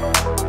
Bye.